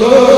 go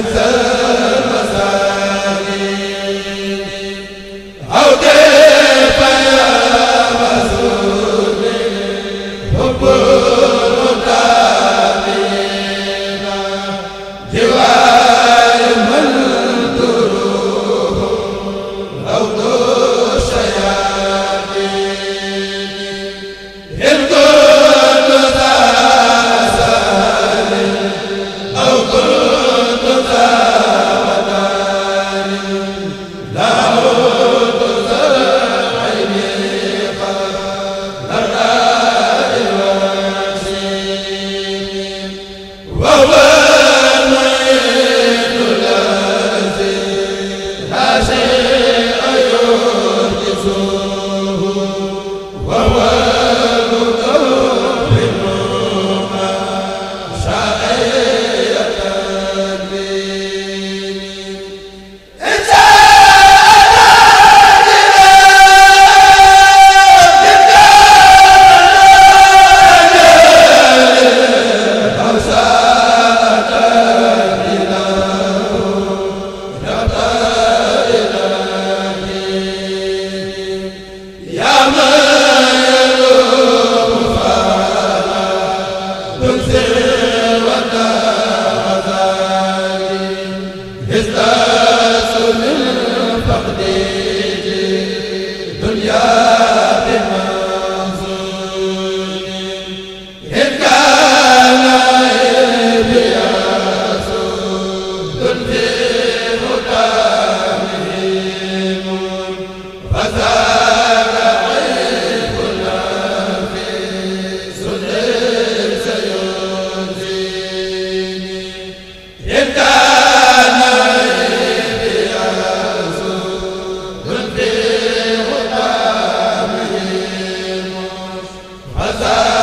الثاني good. Allah